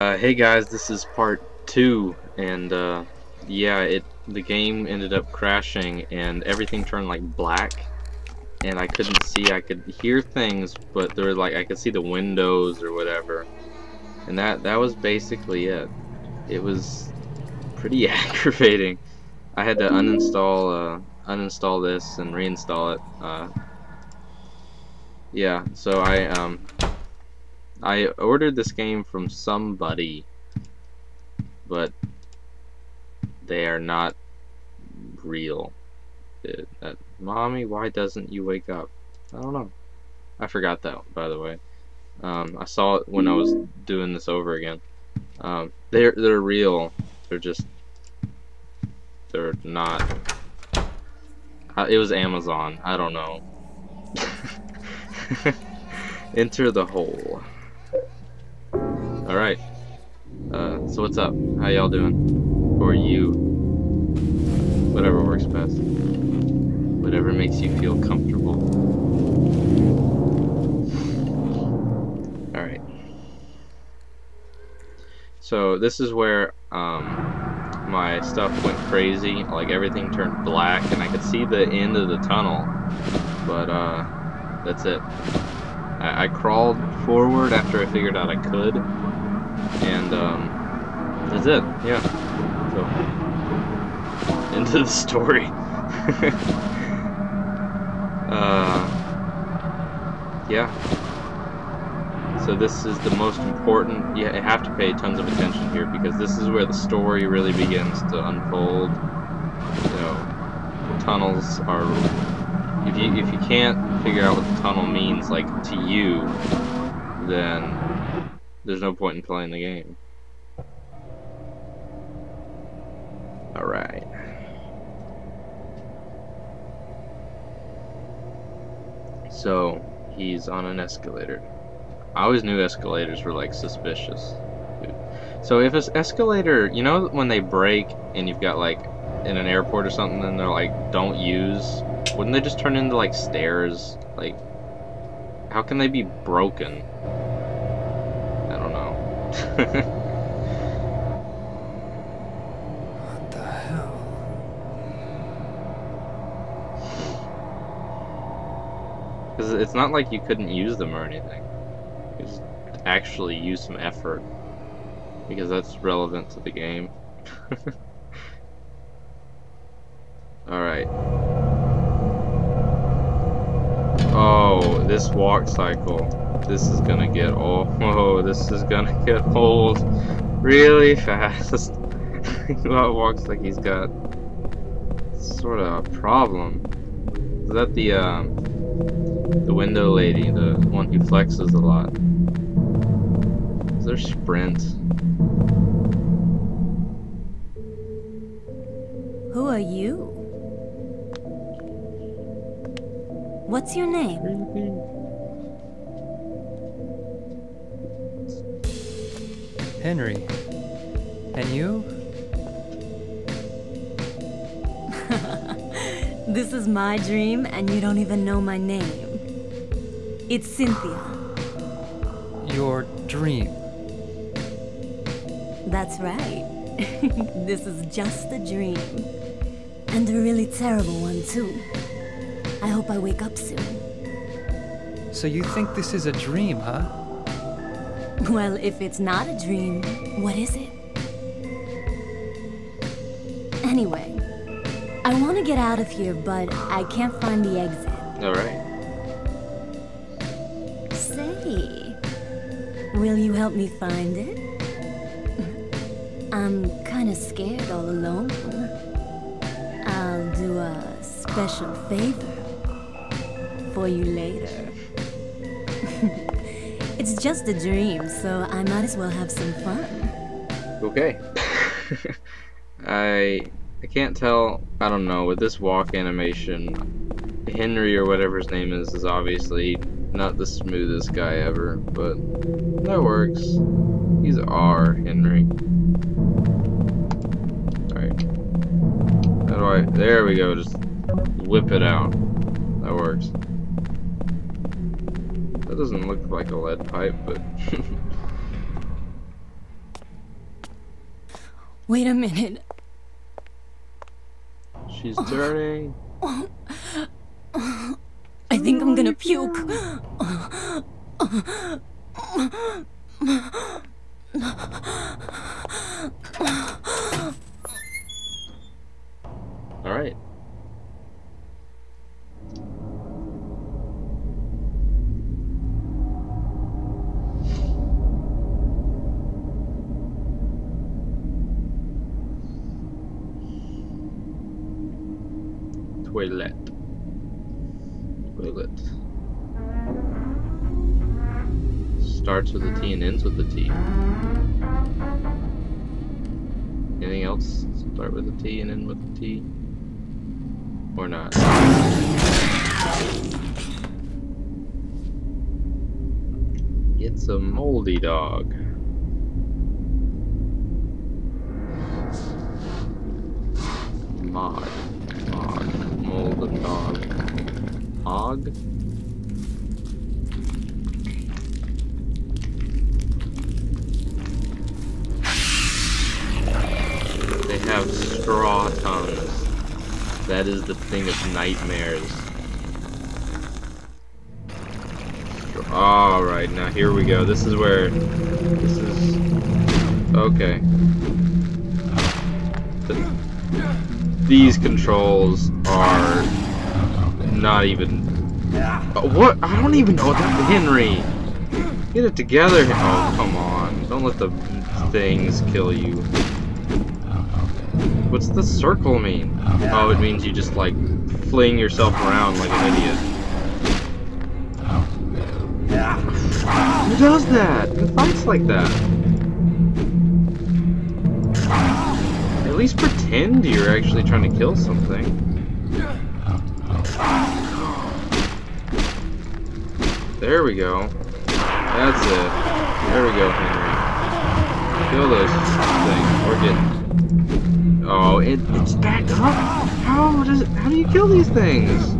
Uh, hey guys, this is part two, and uh, yeah, it the game ended up crashing, and everything turned like black, and I couldn't see. I could hear things, but there were like I could see the windows or whatever, and that that was basically it. It was pretty aggravating. I had to uninstall uh, uninstall this and reinstall it. Uh, yeah, so I um I ordered this game from somebody, but they are not real. It, uh, Mommy, why doesn't you wake up? I don't know. I forgot that, by the way. Um, I saw it when I was doing this over again. Um, they're they're real. They're just they're not. Uh, it was Amazon. I don't know. Enter the hole. Alright. Uh, so what's up? How y'all doing? Or you? Whatever works best. Whatever makes you feel comfortable. Alright. So this is where um, my stuff went crazy. Like everything turned black and I could see the end of the tunnel. But uh, that's it. I, I crawled forward after I figured out I could and um, that's it. Yeah. So into the story. uh, yeah. So this is the most important. You have to pay tons of attention here because this is where the story really begins to unfold. You know, tunnels are. If you if you can't figure out what the tunnel means, like to you, then there's no point in playing the game. Alright. So, he's on an escalator. I always knew escalators were like suspicious. So if it's escalator, you know when they break and you've got like in an airport or something and they're like don't use, wouldn't they just turn into like stairs? Like how can they be broken? What the hell? Because it's not like you couldn't use them or anything. You just actually use some effort. Because that's relevant to the game. Alright. Oh, this walk cycle. This is gonna get old. Oh, this is gonna get old really fast. That walks like he's got sort of a problem. Is that the um, the window lady, the one who flexes a lot? Is there sprint? Who are you? What's your name? Henry. And you? this is my dream, and you don't even know my name. It's Cynthia. Your dream. That's right. this is just a dream. And a really terrible one, too. I hope I wake up soon. So you think this is a dream, huh? Well, if it's not a dream, what is it? Anyway, I want to get out of here, but I can't find the exit. Alright. Say, will you help me find it? I'm kinda scared all alone. I'll do a special favor for you later. it's just a dream, so I might as well have some fun. Okay. I I can't tell. I don't know. With this walk animation, Henry or whatever his name is is obviously not the smoothest guy ever, but that works. He's R Henry. Alright. How do I? There we go. Just whip it out. That works. That doesn't look like a lead pipe, but. Wait a minute. She's turning. I think I'm gonna puke. All right. Starts with a T and ends with a T. Anything else start with a T and end with a T? Or not? It's a moldy dog. Mod. Mod. Mold dog. Hog? They have straw tongues. That is the thing of nightmares. Alright, now here we go. This is where... This is... Okay. The- these controls are not even... Uh, What? I don't even know that, Henry! Get it together. Oh, come on. Don't let the things kill you. What's the circle mean? Oh, it means you just like fling yourself around like an idiot. Who does that? Who fights like that? At least pretend you're actually trying to kill something. There we go. That's it. There we go, Henry. Kill those things. Or get Oh, it, it's back up? How does it, how do you kill these things?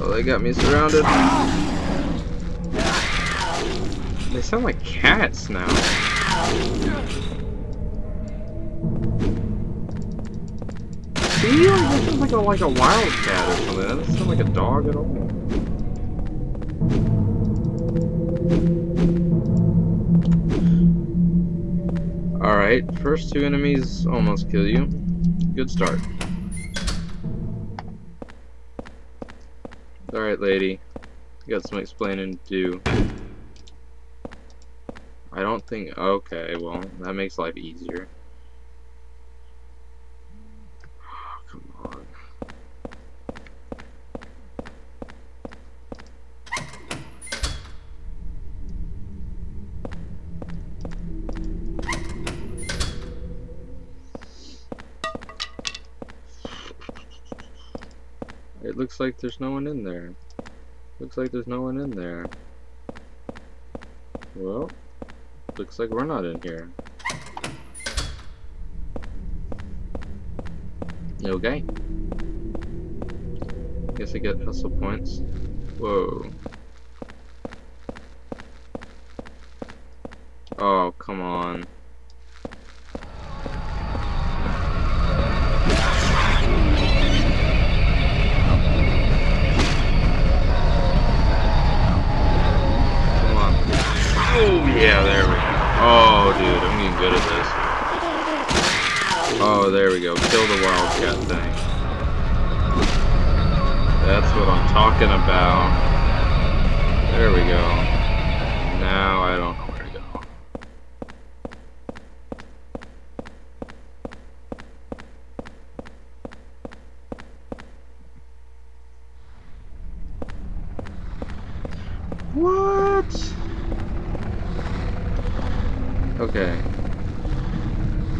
Oh, they got me surrounded. They sound like cats now. See, like, that sounds like a, like a wild cat or something. That doesn't sound like a dog at all. Alright, first two enemies almost kill you. Good start. Alright, lady. Got some explaining to do. I don't think... Okay, well, that makes life easier. It looks like there's no one in there. Looks like there's no one in there. Well, looks like we're not in here. Okay. Guess I get hustle points. Whoa. Oh, come on. Yeah, there we go. Oh, dude, I'm getting good at this. Oh, there we go. Kill the wildcat thing. That's what I'm talking about. There we go. Now I don't know where to go. What? Okay.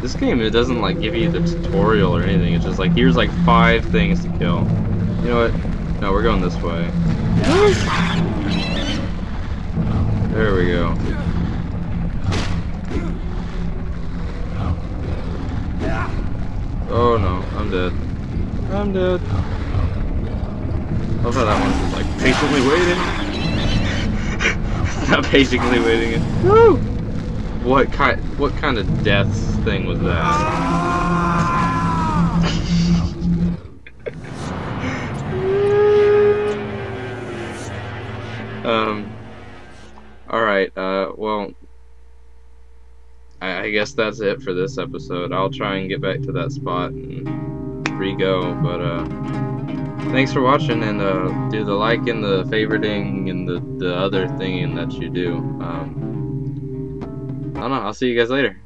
This game, it doesn't like give you the tutorial or anything. It's just like, here's like five things to kill. You know what? No, we're going this way. There we go. Oh no, I'm dead. I'm dead. Love how that one's just like patiently waiting. Not patiently waiting. Woo! What kind? What kind of death thing was that? um. All right. Uh. Well. I, I guess that's it for this episode. I'll try and get back to that spot and re-go. But uh, thanks for watching, and uh, do the like and the favoriting and the the other thing that you do. Um. I don't know. I'll see you guys later.